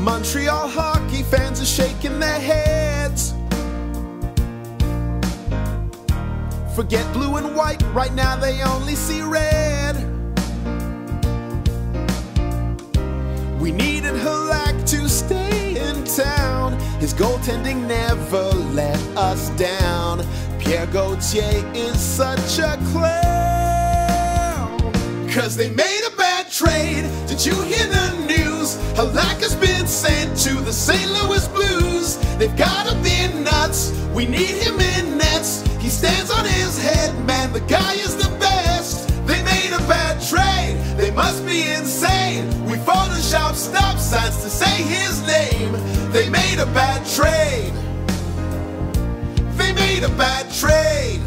Montreal hockey fans are shaking their heads. Forget blue and white, right now they only see red. We needed Halak to stay in town. His goaltending never let us down. Pierre Gauthier is such a clown. Cause they made a bad trade. Did you hear the news? Halak has been sent to the St. Louis Blues. They've got him in nuts. We need him in nets. He stands on his head, man. The guy is the best. They made a bad trade. They must be insane. We Photoshop stop signs to say his name. They made a bad trade. They made a bad trade.